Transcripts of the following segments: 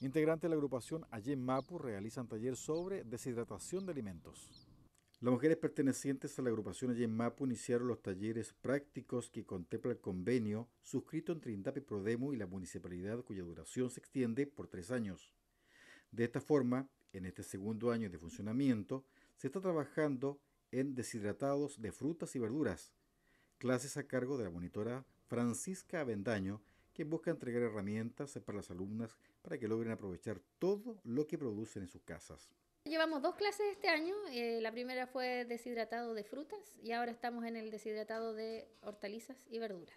Integrantes de la agrupación Allen Mapu realizan taller sobre deshidratación de alimentos. Las mujeres pertenecientes a la agrupación Allen Mapu iniciaron los talleres prácticos que contempla el convenio suscrito entre INDAP Prodemo y la municipalidad cuya duración se extiende por tres años. De esta forma, en este segundo año de funcionamiento, se está trabajando en deshidratados de frutas y verduras, clases a cargo de la monitora Francisca Avendaño, que busca entregar herramientas para las alumnas para que logren aprovechar todo lo que producen en sus casas. Llevamos dos clases este año. Eh, la primera fue deshidratado de frutas y ahora estamos en el deshidratado de hortalizas y verduras.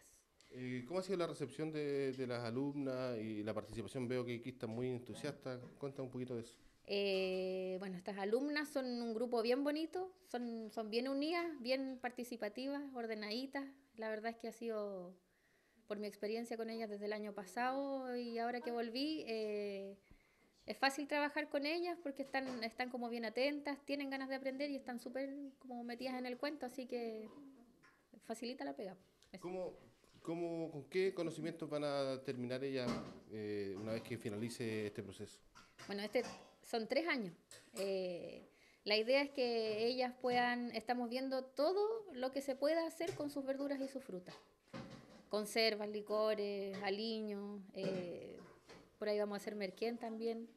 Eh, ¿Cómo ha sido la recepción de, las alumnas y la participación? Veo que aquí están muy entusiastas. Cuéntame un poquito de eso. Eh, bueno, estas alumnas son un grupo bien bonito, son, son bien unidas, bien participativas, ordenaditas. La verdad es que ha sido por mi experiencia con ellas desde el año pasado y ahora que volví, eh, es fácil trabajar con ellas porque están, están como bien atentas, tienen ganas de aprender y están súper como metidas en el cuento, así que facilita la pega. ¿Cómo, cómo, ¿Con qué conocimientos van a terminar ellas eh, una vez que finalice este proceso? Bueno, este son tres años. Eh, la idea es que ellas puedan, estamos viendo todo lo que se pueda hacer con sus verduras y sus frutas conservas, licores, aliños, eh, por ahí vamos a hacer merquén también.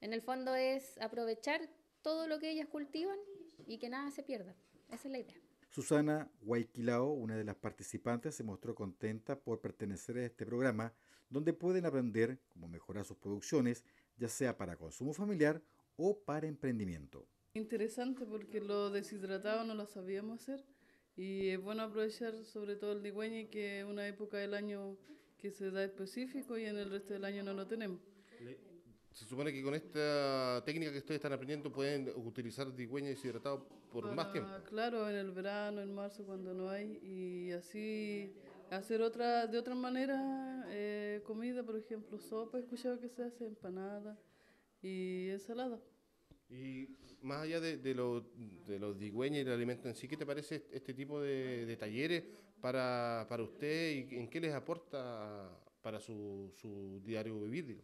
En el fondo es aprovechar todo lo que ellas cultivan y que nada se pierda. Esa es la idea. Susana Guayquilao, una de las participantes, se mostró contenta por pertenecer a este programa donde pueden aprender cómo mejorar sus producciones, ya sea para consumo familiar o para emprendimiento. Interesante porque lo deshidratado no lo sabíamos hacer y es bueno aprovechar sobre todo el digüeñe, que es una época del año que se da específico y en el resto del año no lo tenemos. Se supone que con esta técnica que ustedes están aprendiendo pueden utilizar digüeña deshidratado por más tiempo. Claro, en el verano, en marzo, cuando no hay, y así hacer otra de otra manera eh, comida, por ejemplo, sopa, he escuchado que se hace empanada y ensalada. Y más allá de, de, lo, de los digüeños y el alimento en sí, ¿qué te parece este tipo de, talleres para, para, usted y en qué les aporta para su, su diario vivir?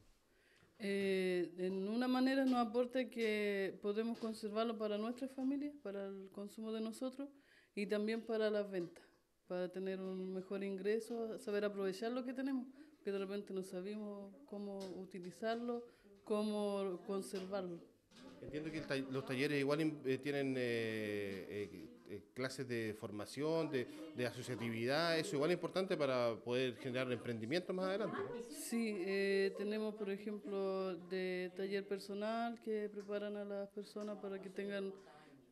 Eh, en una manera nos aporta que podemos conservarlo para nuestra familia, para el consumo de nosotros y también para las ventas, para tener un mejor ingreso, saber aprovechar lo que tenemos, porque de repente no sabemos cómo utilizarlo, cómo conservarlo. Entiendo que los talleres igual eh, tienen eh, eh, clases de formación, de, de, asociatividad, eso igual es importante para poder generar emprendimiento más adelante. Sí, tenemos por ejemplo de taller personal que preparan a las personas para que tengan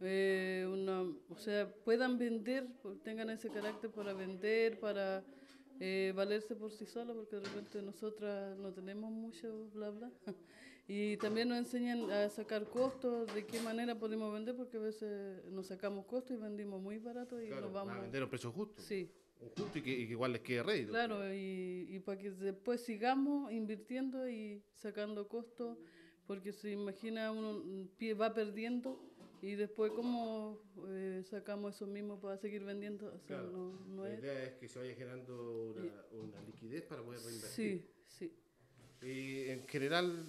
una, o sea, puedan vender, tengan ese carácter para vender, para eh, valerse por sí sola, porque de repente nosotras no tenemos mucho, bla, bla. Y también nos enseñan a sacar costos, de qué manera podemos vender, porque a veces nos sacamos costos y vendimos muy barato y nos vamos... A vender a un precio justo. Sí. Justo y que, igual les quede rédito. Claro, y, y para que después sigamos invirtiendo y sacando costos, porque se imagina uno va perdiendo y después, ¿cómo eh, sacamos eso mismo para seguir vendiendo? la idea es que se vaya generando una, liquidez para poder reinvertir. Sí, sí. Y en general,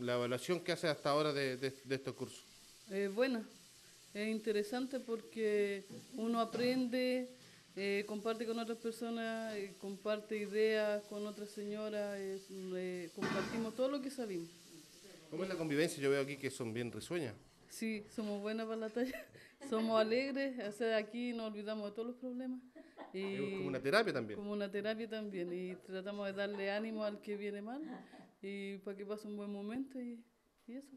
la evaluación que hace hasta ahora de, estos cursos. Es buena, es interesante porque uno aprende, eh, comparte con otras personas, eh, comparte ideas con otras señoras, compartimos todo lo que sabemos. ¿Cómo es la convivencia? Yo veo aquí que son bien risueñas. Sí, somos buenas para la talla, somos alegres, o sea, aquí nos olvidamos de todos los problemas. Y como una terapia también. Como una terapia también, y tratamos de darle ánimo al que viene mal y para que pase un buen momento y, y eso.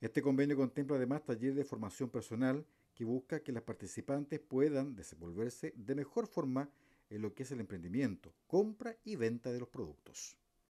Este convenio contempla además talleres de formación personal que busca que las participantes puedan desenvolverse de mejor forma en lo que es el emprendimiento, compra y venta de los productos.